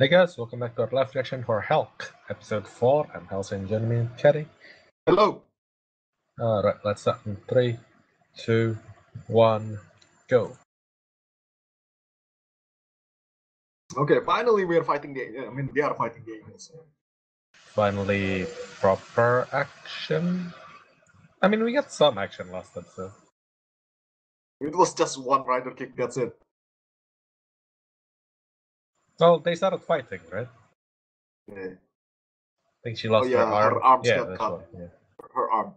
Hey guys, welcome back to our live reaction for Helck, episode 4. I'm Halsey Jeremy Caddy. Hello. Alright, let's start in 3, 2, 1, go. Okay, finally we are fighting game. I mean, they are fighting games. Finally, proper action. I mean, we got some action last episode. It was just one rider kick, that's it. Well, they started fighting, right? Yeah. I think she lost oh, yeah, her arm. her arms yeah, got cut. one, yeah. Her arm.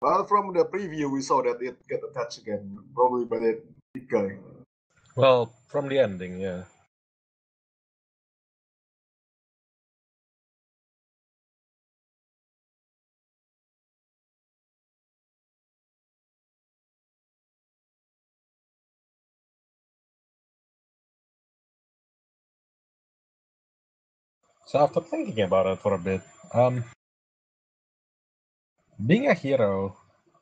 Well, from the preview, we saw that it get attached again, probably by the big guy. Well, from the ending, yeah. So after thinking about it for a bit, um, being a hero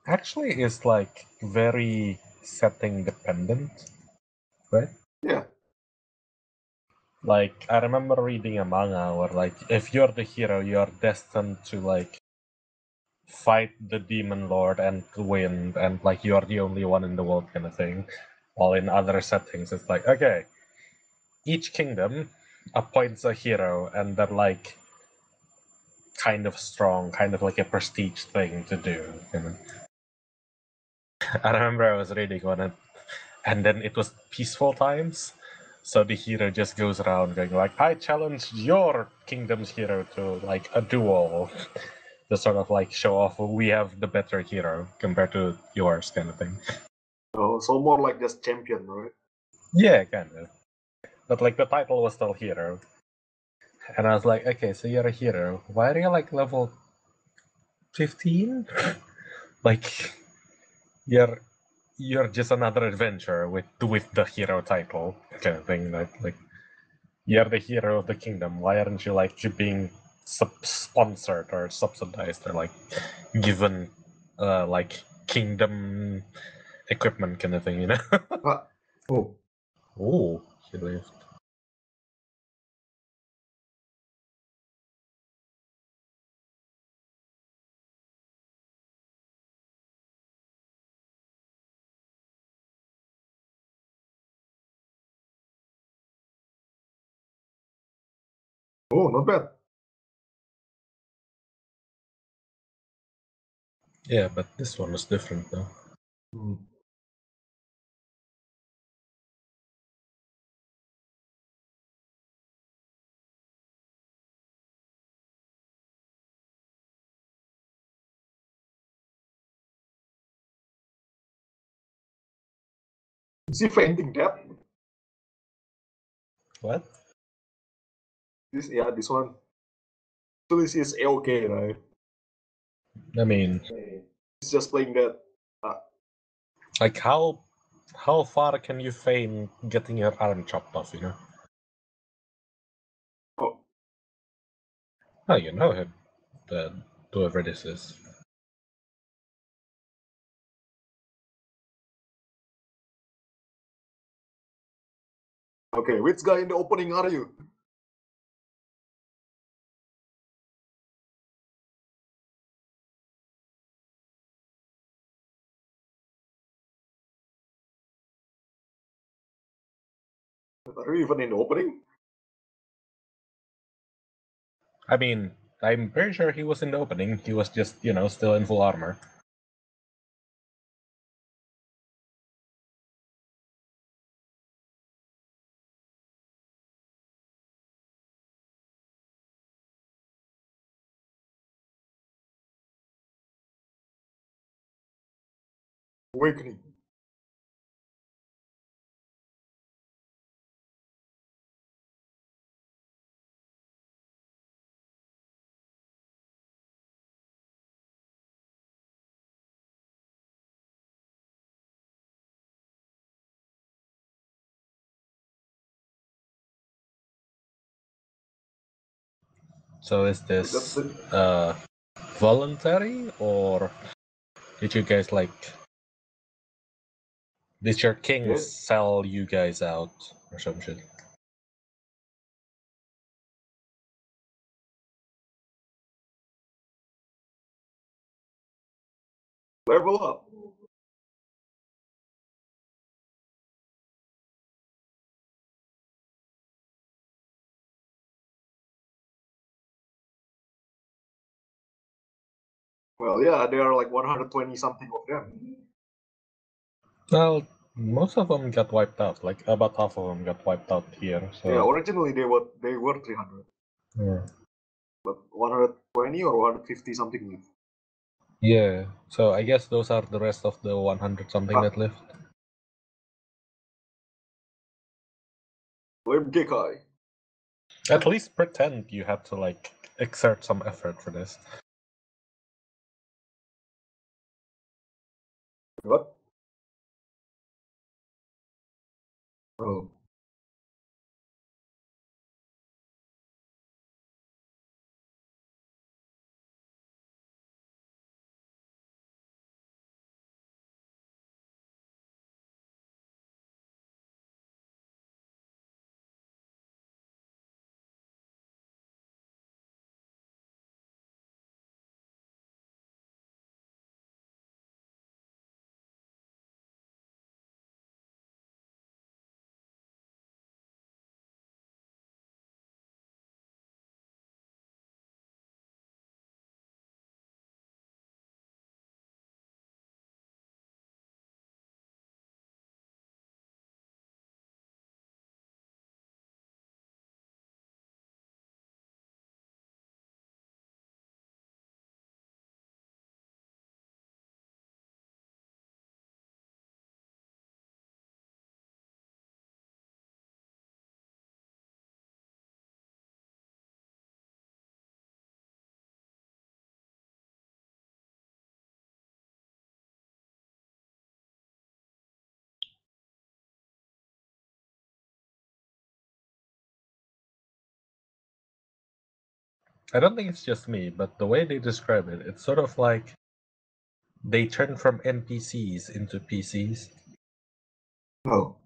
actually is like very setting dependent, right? Yeah. Like I remember reading a manga where like if you're the hero, you're destined to like fight the demon lord and win, and like you're the only one in the world kind of thing. While in other settings, it's like okay, each kingdom appoints a hero, and they're like kind of strong, kind of like a prestige thing to do. You know? I remember I was reading on it, and then it was peaceful times. So the hero just goes around going like, "I challenge your kingdom's hero to like a duel," to sort of like show off we have the better hero compared to yours, kind of thing. Oh, so more like just champion, right? Yeah, kind of. But like the title was still hero, and I was like, okay, so you're a hero. Why are you like level fifteen? like you're you're just another adventurer with with the hero title kind of thing. Like like you're the hero of the kingdom. Why aren't you like being sub- sponsored or subsidized or like given uh like kingdom equipment kind of thing? You know? Ah. Oh. oh, left. Oh, not bad. Yeah, but this one was different though. Hmm. Is he fainting that? What? This yeah, this one. So this is okay, right? I mean, He's just playing that. Ah. like how how far can you feign getting your arm chopped off? You know? Oh, Oh, you know him, the whoever this is. Okay. Which guy in the opening are you? Are you even in the opening? I mean, I'm pretty sure he was in the opening. He was just, you know, still in full armor. So is this uh voluntary or did you guys like did your king yeah. sell you guys out or some shit? Level up. Well, yeah, there are like 120 something of them. Well, most of them got wiped out. Like about half of them got wiped out here. So Yeah, originally they were they were 300, yeah. but 120 or 150 something left. Yeah, So I guess those are the rest of the 100 something Ah. that left. Blame Gekai. At least pretend you had to like exert some effort for this. What? Oh. I don't think it's just me, but the way they describe it, it's sort of like they turn from NPCs into PCs. Oh.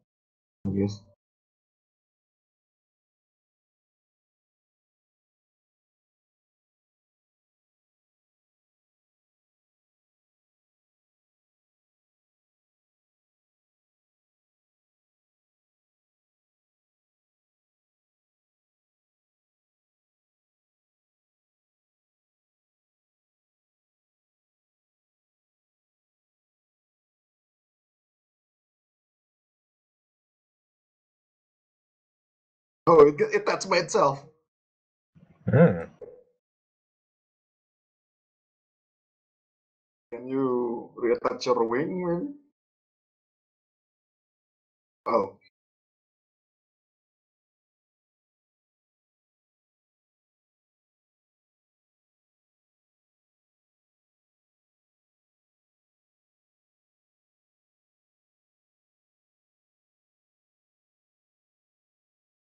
I Oh, it, it that's by itself. Hmm. Can you reattach your wing, maybe? Oh.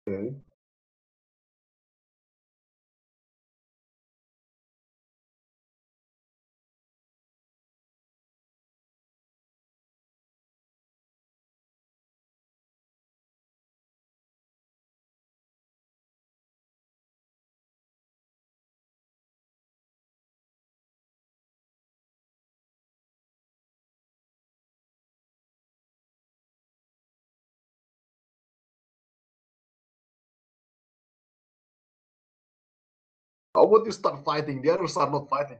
Okay. How about you start fighting? The others are not fighting.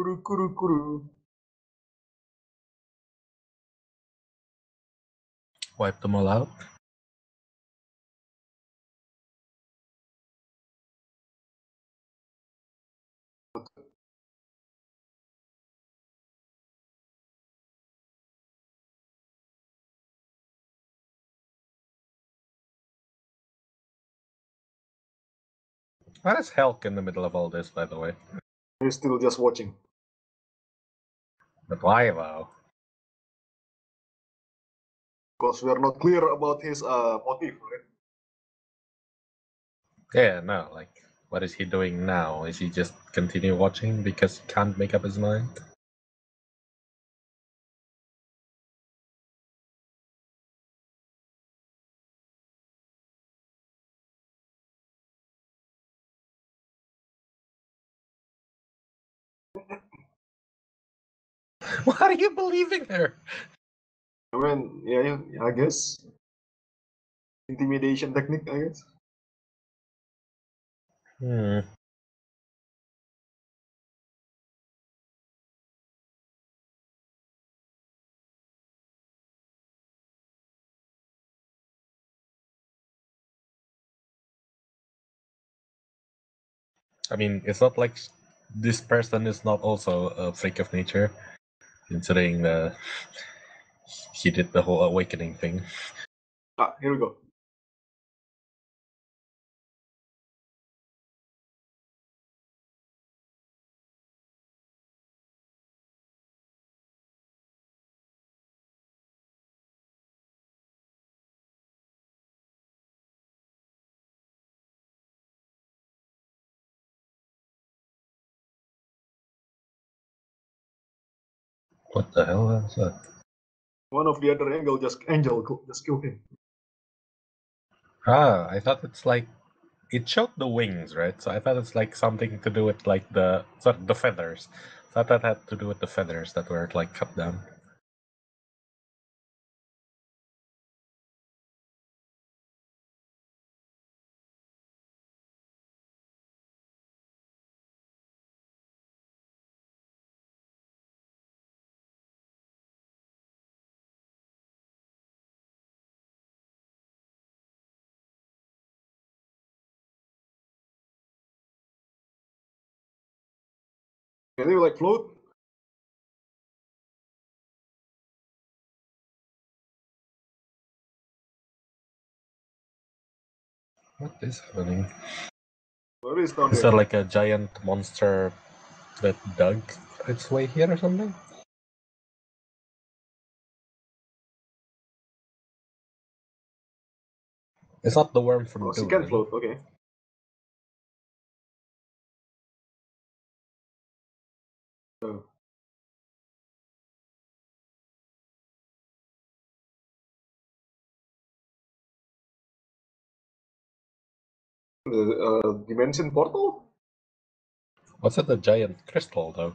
Kuru kuru kuru. Wipe them all out. Where is Helck in the middle of all this, by the way? He's still just watching. But why, though? Because we are not clear about his uh, motive, right? Yeah, no, like, what is he doing now? Is he just continue watching because he can't make up his mind? You believing her? I mean, yeah, yeah, I guess. Intimidation technique, I guess. Hmm. I mean, it's not like this person is not also a freak of nature, considering the he did the whole awakening thing. Ah, here we go. What the hell was that? One of the other angel just angel just killed him. Ah, I thought it's like it showed the wings, right? So I thought it's like something to do with like the sorry, the feathers. thought that had to do with the feathers that were like cut down. Can you like float? What is happening? Where is down Is there? there like a giant monster that dug its way here or something? It's not the worm from Oh, she Dune, can float. Okay. Uh, dimension portal? What's it, a giant crystal though?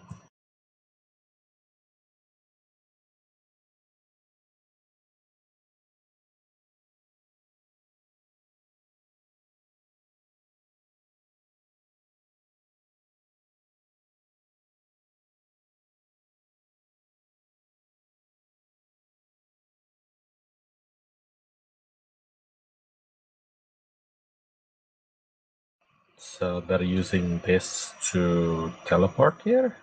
So they're using this to teleport here?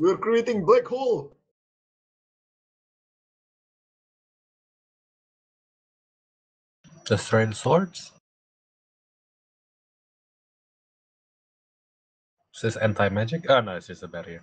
We're creating black hole. Destroying swords? Is this anti-magic? Oh no, it's just a barrier.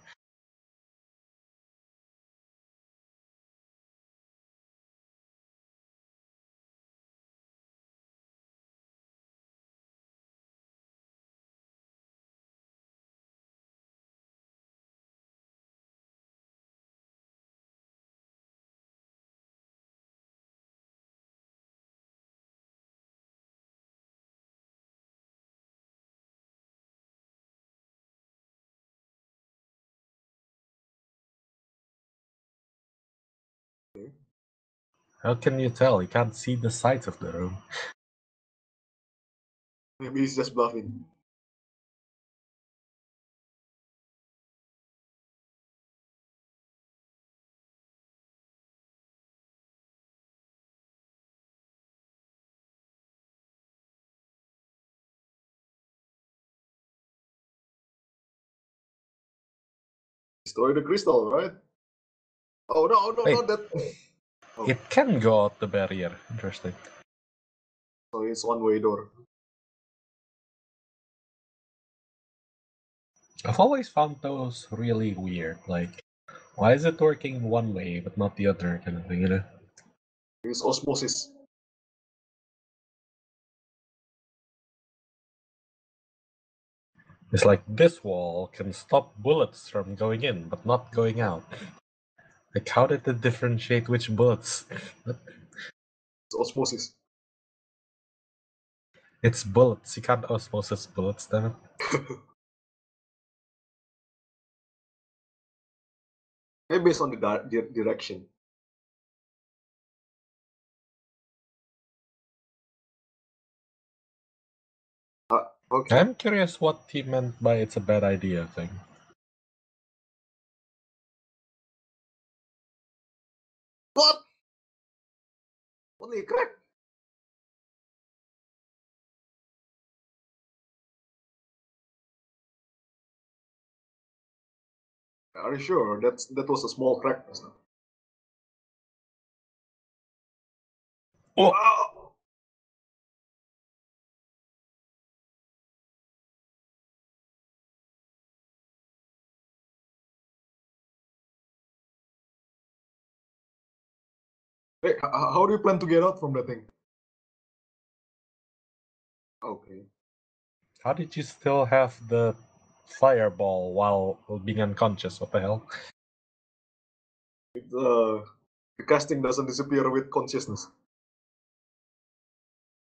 How can you tell? You can't see the sides of the room. Maybe he's just bluffing. Destroy the crystal, right? Oh no, oh, no, Wait. not that. Oh. It can go out the barrier. Interesting. So it's one way door. I've always found those really weird. Like, why is it working one way but not the other kind of thing, you know? It's osmosis. It's like this wall can stop bullets from going in but not going out. Like, how did it differentiate which bullets? It's osmosis. It's bullets. You can't osmosis bullets, damn it. Maybe based on the di- di- direction. Uh, okay. I'm curious what he meant by it's a bad idea thing. Only. Are you sure that's that was a small crack? Oh. Wow. Hey, how do you plan to get out from that thing? Okay. How did you still have the fireball while being unconscious? What the hell? It, uh, the casting doesn't disappear with consciousness.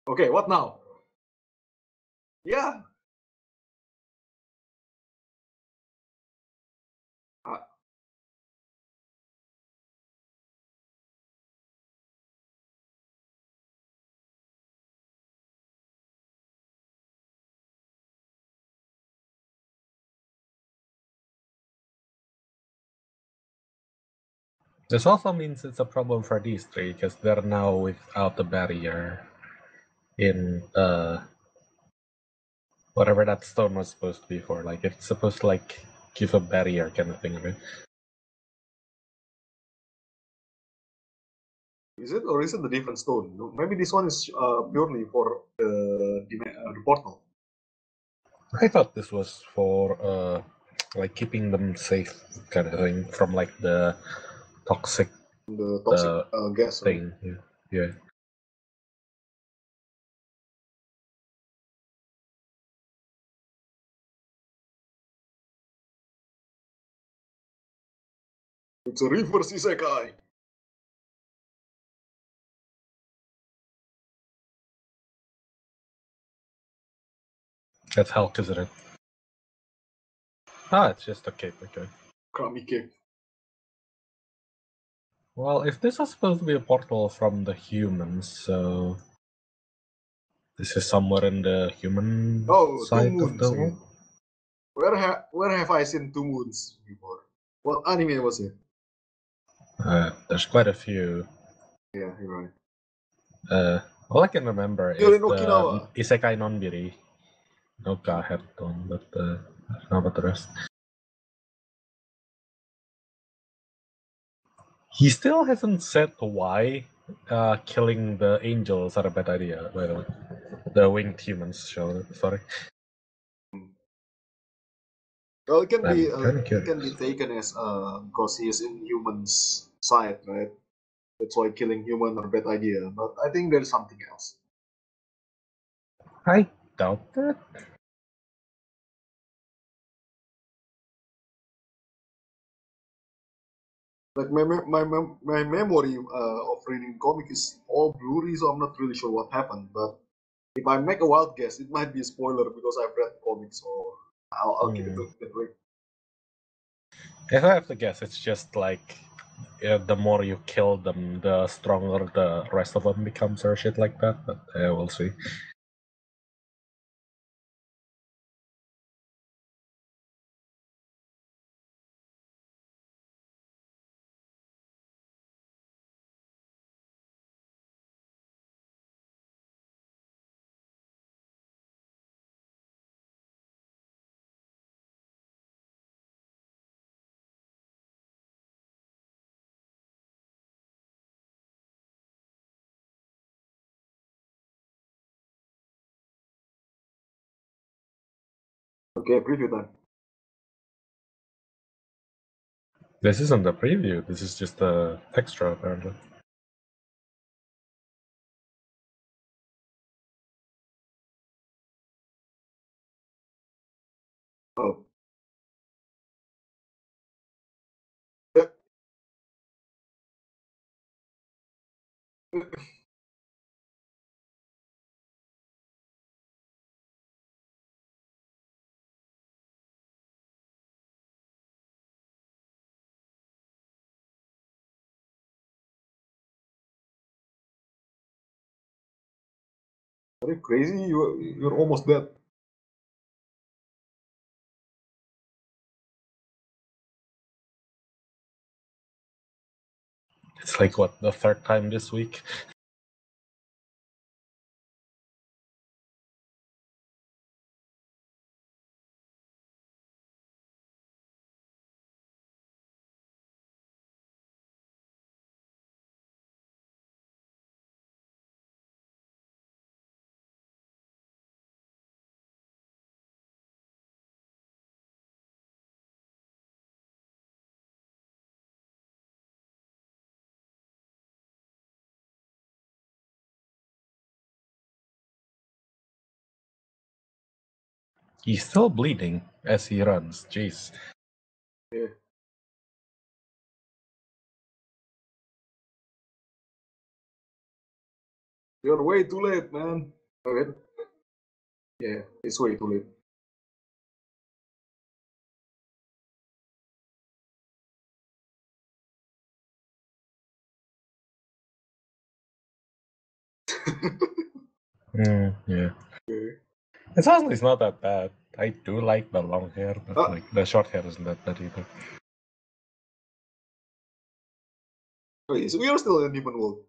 Okay, what now? Yeah. This also means it's a problem for these three because they're now without the barrier in uh whatever that stone was supposed to be for. Like it's supposed to like give a barrier kind of thing, right? Is it or is it the different stone? Maybe this one is uh, purely for uh, the, uh, the portal. I thought this was for uh like keeping them safe kind of thing from like the toxic The toxic The uh, gas. right? thing. Yeah. yeah. It's a reverse isekai. That's Helck, isn't it? Ah, it's just a cape, okay. Kramike. Well, if this is supposed to be a portal from the humans, so this is somewhere in the human Oh, two side of moons. the again. world. Where ha- where have I seen two moons before? What anime was it? Uh, there's quite a few. Yeah, you're right. Uh, all I can remember is You're in the Okinawa. Isekai Nonbiri. Noka had one, but uh, I don't know about the rest. He still hasn't said why uh, killing the angels are a bad idea, by the way. The winged humans show, sorry. Well, it can I'm be uh, it can be taken as uh because he is in humans' side, right? That's why killing human are a bad idea. But I think there's something else. I doubt that. Like my me- my my memory uh, of reading comic is all blurry, so I'm not really sure what happened. But if I make a wild guess, it might be a spoiler because I've read comics, so I'll, I'll keep it Hmm. that way. If I have to guess, it's just like yeah, the more you kill them, the stronger the rest of them becomes or shit like that. But yeah, we'll see. Okay, preview time. This isn't the preview. This is just the extra, apparently. Oh. Are you crazy? You you're almost dead. It's like what the third time this week. He's still bleeding as he runs. Jeez. Yeah. You're way too late, man. Okay. Yeah, it's way too late. Mm, yeah. Okay. It's honestly it's not that bad. I do like the long hair, but Ah. like the short hair isn't that bad either. Wait, so we are still in Demon World.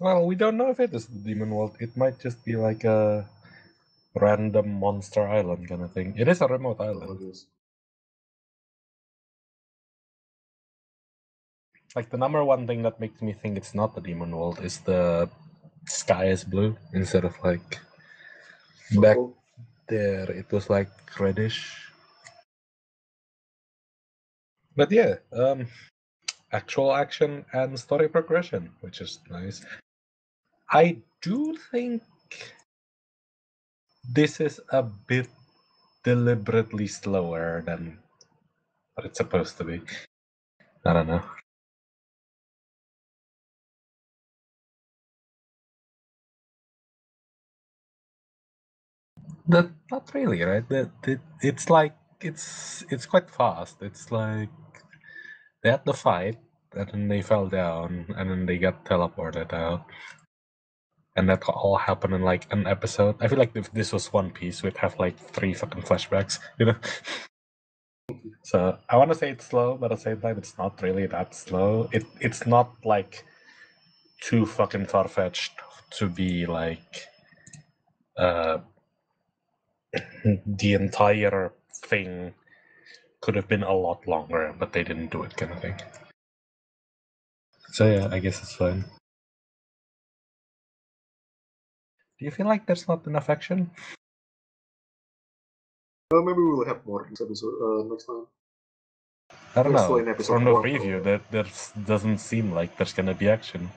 Well, we don't know if it is the demon world. It might just be like a random monster island kind of thing. It is a remote Oh, island. yes. Like the number one thing that makes me think it's not the demon world is the sky is blue instead of like back Oh, there it was like reddish. But yeah, um actual action and story progression, which is nice. I do think this is a bit deliberately slower than what it's supposed to be. I don't know. Not really, right? It's like it's it's quite fast. It's like they had the fight, and then they fell down, and then they got teleported out, and that all happened in like an episode. I feel like if this was One Piece, we'd have like three fucking flashbacks, you know. so I want to say it's slow, but at the same time, it's not really that slow. It it's not like too fucking far fetched to be like uh the entire thing could have been a lot longer, but they didn't do it, kind of thing. So yeah, I guess it's fine. Do you feel like there's not enough action? well, maybe we'll have more next episode uh, next time. I don't We're still know. in From the preview, so- that there doesn't seem like there's gonna be action.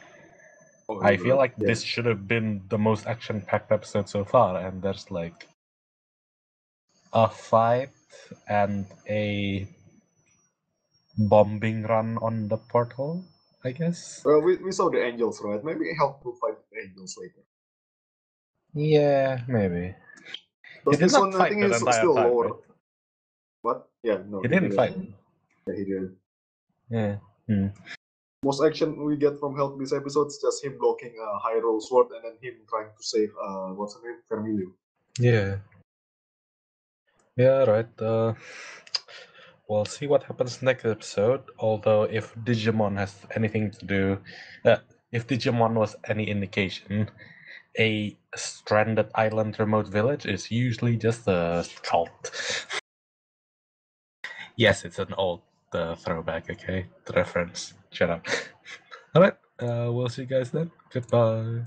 Oh, I feel like yeah. this should have been the most action-packed episode so far, and there's like a fight and a bombing run on the portal. I guess. Well, we, we saw the angels, right? Maybe help to fight the angels later. Yeah, maybe. Did this not one, I think, is still time, lower. right? What? Yeah, no. He didn't fight. Yeah, he did. Yeah. Hmm. Most action we get from Helck this episode is just him blocking a high roll sword and then him trying to save uh what's her name? Vermilio. Yeah. Yeah, right. Uh, we'll see what happens next episode. Although, if Digimon has anything to do, uh, if Digimon was any indication, a stranded island remote village is usually just a cult. yes, it's an old uh, throwback, okay? The reference. Shut up. Alright, uh, we'll see you guys then. Goodbye.